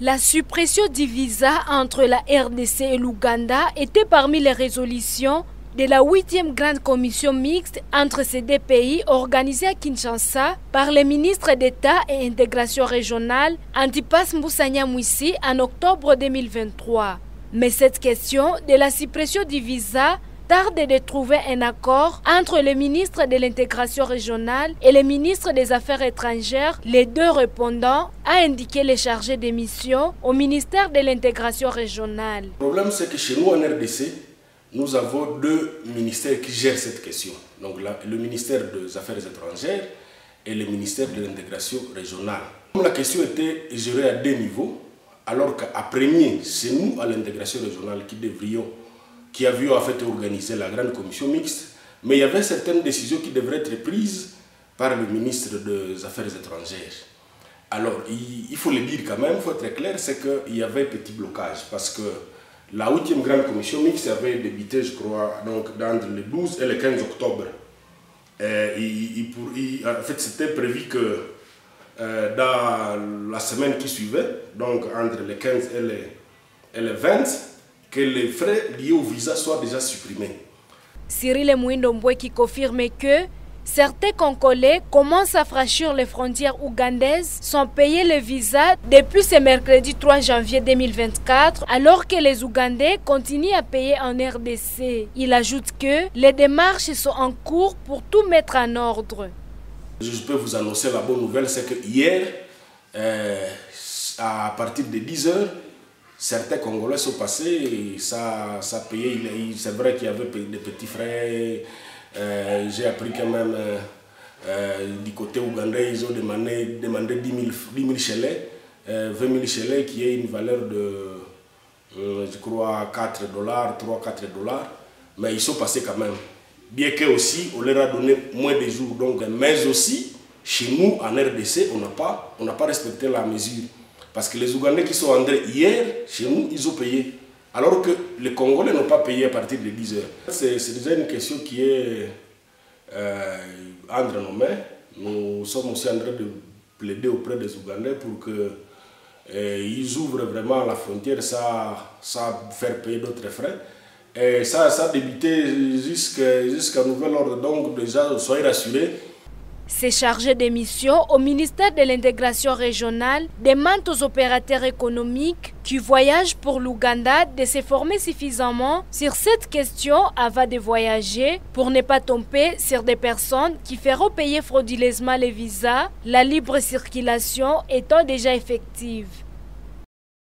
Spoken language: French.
La suppression du visa entre la RDC et l'Ouganda était parmi les résolutions de la huitième grande commission mixte entre ces deux pays organisée à Kinshasa par les ministres d'État et intégration régionale Antipas Moussanya Mouissi en octobre 2023. Mais cette question de la suppression du visa tarde de trouver un accord entre le ministre de l'intégration régionale et le ministre des Affaires étrangères, les deux répondants, a indiqué les chargés de mission au ministère de l'intégration régionale. Le problème, c'est que chez nous en RDC, nous avons deux ministères qui gèrent cette question. Donc le ministère des Affaires étrangères et le ministère de l'intégration régionale. La question était gérée à deux niveaux, alors qu'à premier, c'est nous à l'intégration régionale qui devrions qui avions en fait organisé la grande commission mixte, mais il y avait certaines décisions qui devraient être prises par le ministre des Affaires étrangères. Alors, il, faut le dire quand même, il faut être clair, c'est qu'il y avait petit blocage parce que la 8e grande commission mixte avait débuté, je crois, donc, entre le 12 et le 15 octobre. En fait, c'était prévu que euh, dans la semaine qui suivait, donc entre le 15 et le, et le 20, que les frais liés au visa soient déjà supprimés. Cyril Mouindo qui confirme que certains Congolais commencent à franchir les frontières ougandaises sans payer le visa depuis ce mercredi 3 janvier 2024, alors que les Ougandais continuent à payer en RDC. Il ajoute que les démarches sont en cours pour tout mettre en ordre. Je peux vous annoncer la bonne nouvelle, c'est que hier, euh, à partir de 10 heures, certains Congolais sont passés ça, ça payait. C'est vrai qu'il y avait des petits frais. Euh, j'ai appris quand même euh, euh, du côté ougandais, ils ont demandé, demandé 10 000, 10 000 chelets, 20 000 chelets qui est une valeur de, je crois, 4 dollars, 3-4 dollars. Mais ils sont passés quand même. Bien que aussi, on leur a donné moins de jours. Mais aussi, chez nous, en RDC, on n'a pas, pas respecté la mesure. Parce que les Ougandais qui sont entrés hier, chez nous, ils ont payé. Alors que les Congolais n'ont pas payé à partir de 10 heures. C'est déjà une question qui est euh, entre nos mains. Nous sommes aussi en train de plaider auprès des Ougandais pour qu'ils euh, ouvrent vraiment la frontière sans, sans faire payer d'autres frais. Et ça, ça a débuté jusqu'à nouvel ordre. Donc déjà, soyez rassurés, ces chargés de mission au ministère de l'intégration régionale demandent aux opérateurs économiques qui voyagent pour l'Ouganda de se former suffisamment sur cette question avant de voyager pour ne pas tomber sur des personnes qui feront payer frauduleusement les visas, la libre circulation étant déjà effective.